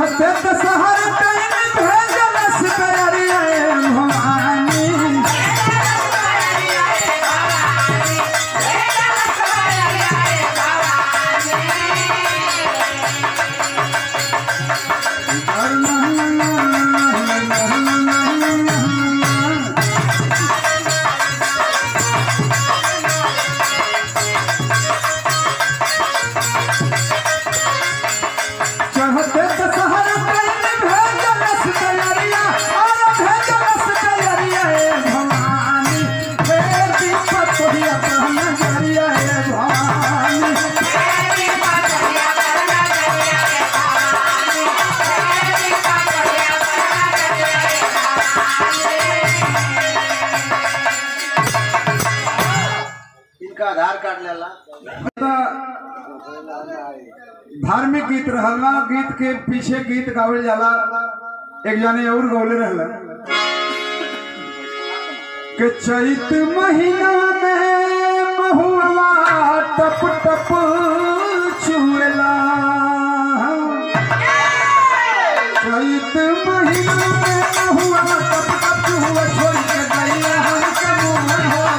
हथे आधार कार्ड धार्मिक गीत रहला गीत के पीछे गीत गावल जाला। एक जाने और गौले रहला। के चैत महीना में महुआ टप टप चैत महीना में महुआ टप टप छोड़ के के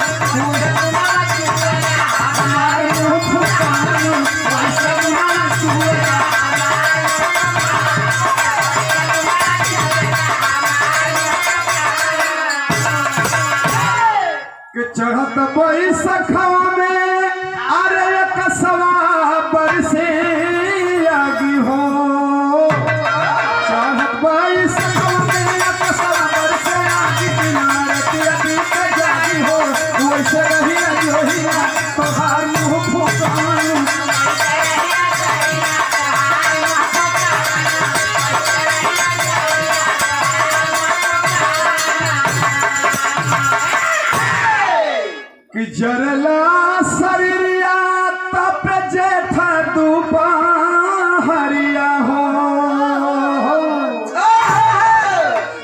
कि जरला शरीरिया तप जेठ दुपहरिया हो।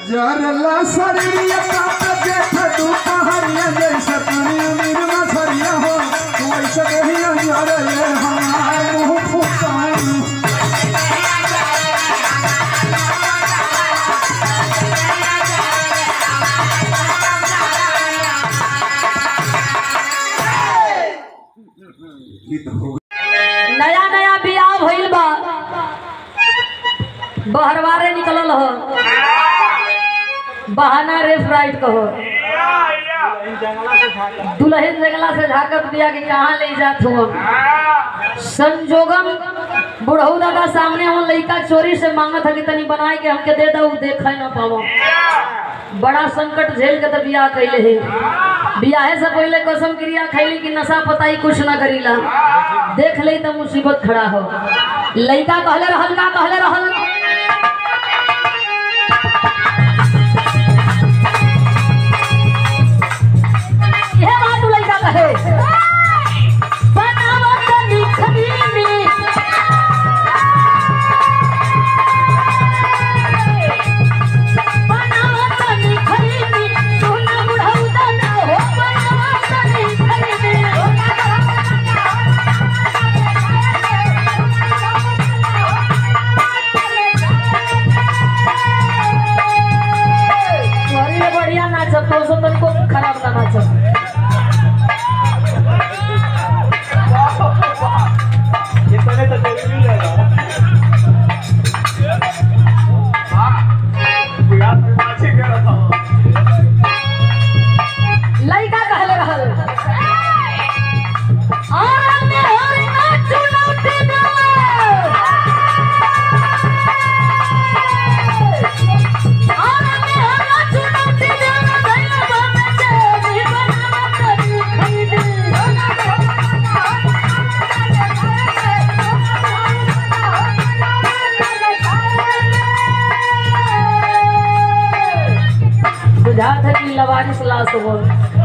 जरला शरीरिया तप जेठ दुपहरिया जैसे तनी उमिर मछरिया हो। वैसे रही जरले हमार मुँह फुकानु बहरवारे निकलल हो। बहाना रेस राइट कहो। दुल्हन जंगला से झाकत दिया कि कहाँ ले जात हो संजोगम बुढ़ऊ दादा सामने हम लड़का चोरी से मांगत है कि तनी बनाए के हमके दे दो देख न पावो। बड़ा संकट झेल के तो बियाह कैले है। बियाहे से पहले कसम क्रिया खैली कि नशा पताई कुछ ना करीला। देख ले तो मुसीबत खड़ा हो। लड़का कहले रहल का? कहले रहल। है कि